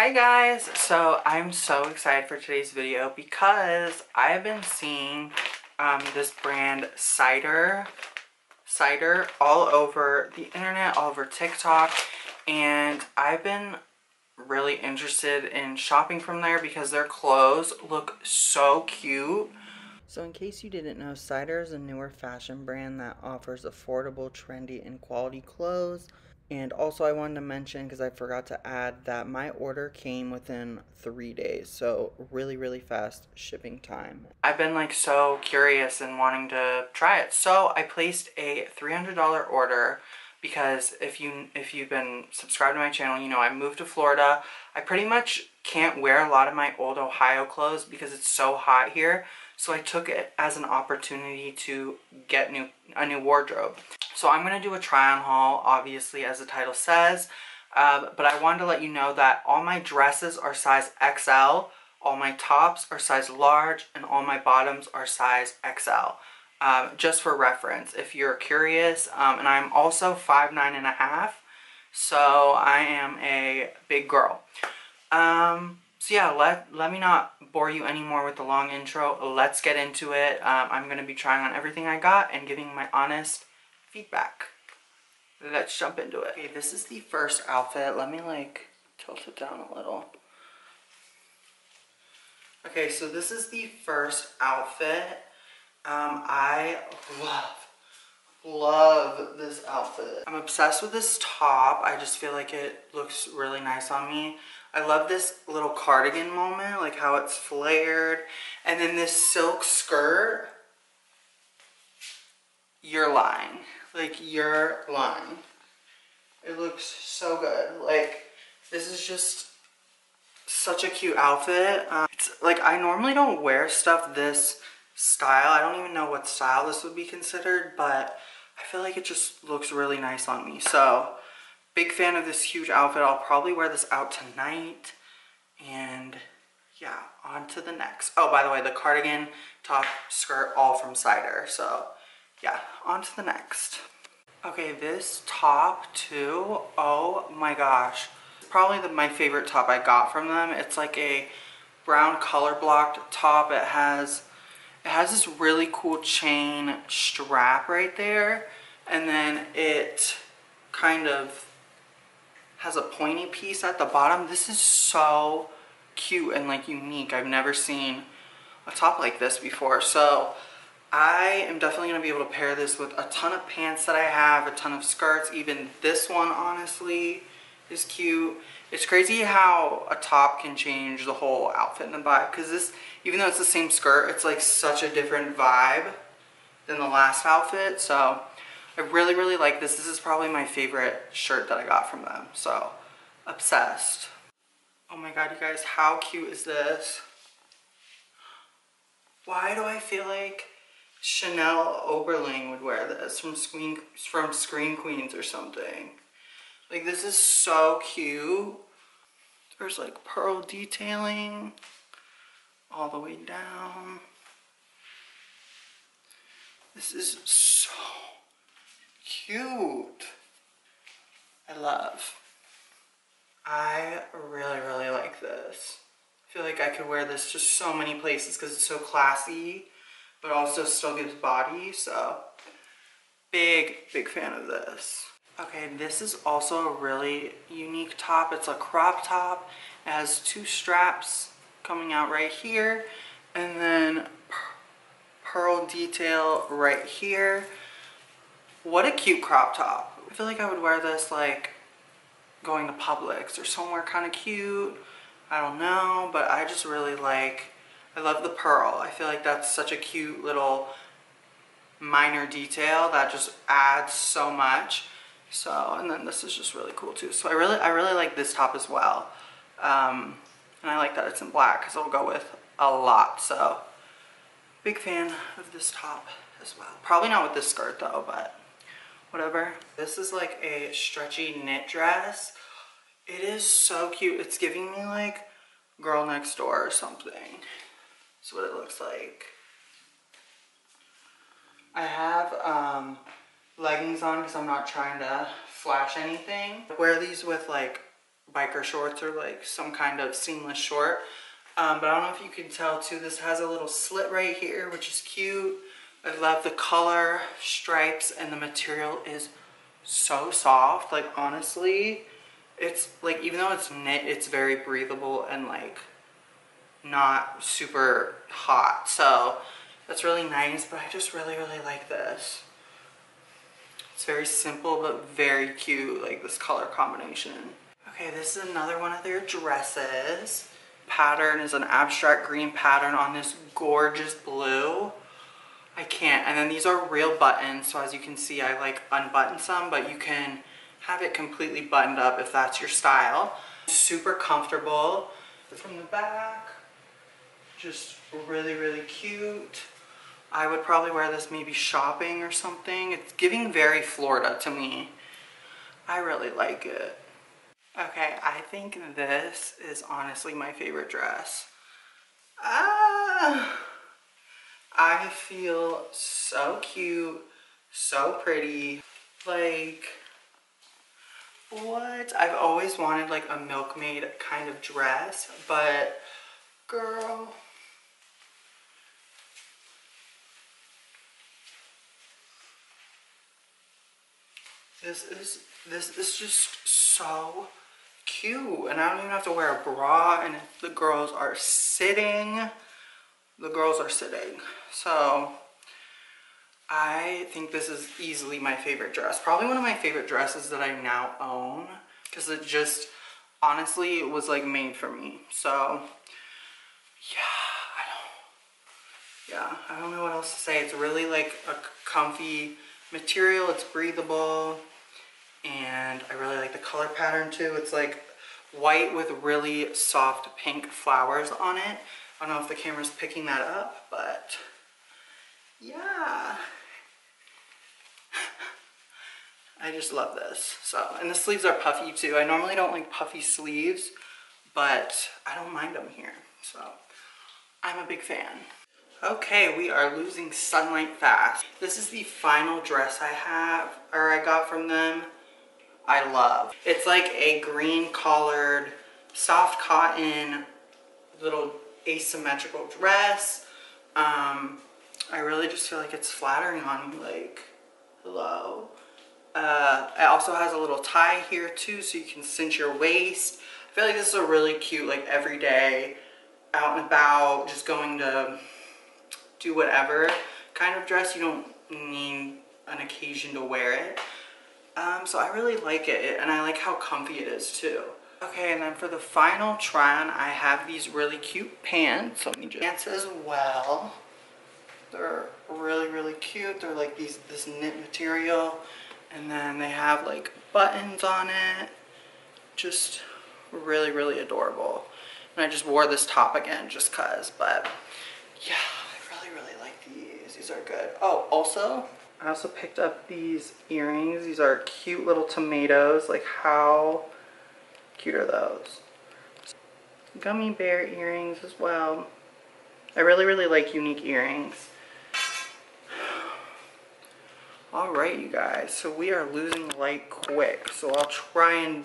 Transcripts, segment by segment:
Hi guys! So I'm so excited for today's video because I've been seeing um, this brand Cider, Cider all over the internet, all over TikTok, and I've been really interested in shopping from there because their clothes look so cute. So in case you didn't know, Cider is a newer fashion brand that offers affordable, trendy, and quality clothes and also I wanted to mention, because I forgot to add, that my order came within three days. So really, really fast shipping time. I've been like so curious and wanting to try it. So I placed a $300 order because if you if you've been subscribed to my channel, you know I moved to Florida. I pretty much can't wear a lot of my old Ohio clothes because it's so hot here. So I took it as an opportunity to get new a new wardrobe. So I'm going to do a try on haul, obviously, as the title says. Uh, but I wanted to let you know that all my dresses are size XL, all my tops are size large, and all my bottoms are size XL. Um, just for reference, if you're curious. Um, and I'm also five nine and a half, so I am a big girl. Um, so yeah, let, let me not bore you anymore with the long intro. Let's get into it. Um, I'm going to be trying on everything I got and giving my honest feedback. Let's jump into it. Okay, this is the first outfit. Let me like tilt it down a little. Okay, so this is the first outfit. Um, I love, love this outfit. I'm obsessed with this top. I just feel like it looks really nice on me. I love this little cardigan moment, like how it's flared. And then this silk skirt. You're lying. Like, you're lying. It looks so good. Like, this is just such a cute outfit. Um, it's like, I normally don't wear stuff this style. I don't even know what style this would be considered, but I feel like it just looks really nice on me. So, big fan of this huge outfit. I'll probably wear this out tonight. And yeah, on to the next. Oh, by the way, the cardigan, top, skirt, all from Cider. So yeah, on to the next. Okay, this top too, oh my gosh. Probably the, my favorite top I got from them. It's like a brown color blocked top. It has, it has this really cool chain strap right there. And then it kind of has a pointy piece at the bottom. This is so cute and like unique. I've never seen a top like this before. So I am definitely going to be able to pair this with a ton of pants that I have, a ton of skirts. Even this one, honestly, is cute. It's crazy how a top can change the whole outfit and the vibe. Because this, even though it's the same skirt, it's like such a different vibe than the last outfit. So I really, really like this. This is probably my favorite shirt that I got from them. So obsessed. Oh my god, you guys, how cute is this? Why do I feel like Chanel Oberlin would wear this from Screen, from Scream Queens or something. Like this is so cute. There's like pearl detailing all the way down. This is so cute. I love. I really, really like this. I feel like I could wear this just so many places because it's so classy but also still gives body. So big, big fan of this. Okay, this is also a really unique top. It's a crop top. It has two straps coming out right here and then pearl detail right here. What a cute crop top. I feel like I would wear this like going to Publix or somewhere kind of cute. I don't know, but I just really like I love the pearl. I feel like that's such a cute little minor detail that just adds so much. So, and then this is just really cool too. So I really, I really like this top as well. Um, and I like that it's in black because it'll go with a lot. So big fan of this top as well. Probably not with this skirt though, but whatever. This is like a stretchy knit dress. It is so cute. It's giving me like girl next door or something. That's what it looks like. I have um, leggings on because I'm not trying to flash anything. I wear these with like biker shorts or like some kind of seamless short. Um, but I don't know if you can tell too, this has a little slit right here, which is cute. I love the color, stripes, and the material is so soft. Like honestly, it's like, even though it's knit, it's very breathable and like not super hot. So that's really nice, but I just really, really like this. It's very simple, but very cute, like this color combination. Okay, this is another one of their dresses. Pattern is an abstract green pattern on this gorgeous blue. I can't. And then these are real buttons. So as you can see, I like unbutton some, but you can have it completely buttoned up if that's your style. Super comfortable. From the back, just really, really cute. I would probably wear this maybe shopping or something. It's giving very Florida to me. I really like it. Okay, I think this is honestly my favorite dress. Ah! I feel so cute, so pretty. Like, what? I've always wanted like a milkmaid kind of dress, but girl. This is, this is just so cute. And I don't even have to wear a bra and the girls are sitting the girls are sitting. So I think this is easily my favorite dress. Probably one of my favorite dresses that I now own because it just honestly it was like made for me. So yeah, I don't yeah, I don't know what else to say. It's really like a comfy material. It's breathable and I really like the color pattern too. It's like white with really soft pink flowers on it. I don't know if the camera's picking that up, but yeah. I just love this. So, and the sleeves are puffy too. I normally don't like puffy sleeves, but I don't mind them here. So, I'm a big fan. Okay, we are losing sunlight fast. This is the final dress I have, or I got from them. I love. It's like a green collared, soft cotton, little asymmetrical dress. Um, I really just feel like it's flattering on me, like, hello. Uh, it also has a little tie here too, so you can cinch your waist. I feel like this is a really cute, like, everyday, out and about, just going to do whatever kind of dress. You don't need an occasion to wear it. Um, so I really like it, and I like how comfy it is too. Okay, and then for the final try on, I have these really cute pants. Let me just pants as well. They're really, really cute. They're like these this knit material. And then they have like buttons on it. Just really, really adorable. And I just wore this top again just cause, but yeah, I really, really like these. Are good. Oh, also, I also picked up these earrings. These are cute little tomatoes. Like how cute are those? Gummy bear earrings as well. I really, really like unique earrings. Alright, you guys. So we are losing light quick. So I'll try and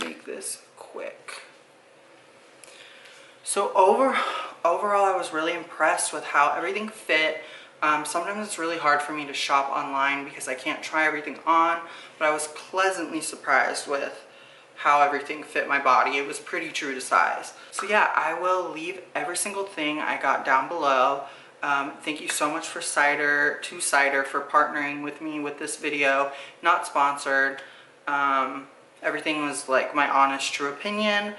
make this quick. So over, overall, I was really impressed with how everything fit. Um, sometimes it's really hard for me to shop online because I can't try everything on, but I was pleasantly surprised with how everything fit my body. It was pretty true to size. So yeah, I will leave every single thing I got down below. Um, thank you so much for Cider, to Cider for partnering with me with this video. Not sponsored. Um, everything was like my honest, true opinion.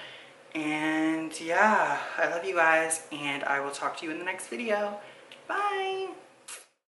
And yeah, I love you guys and I will talk to you in the next video. Bye!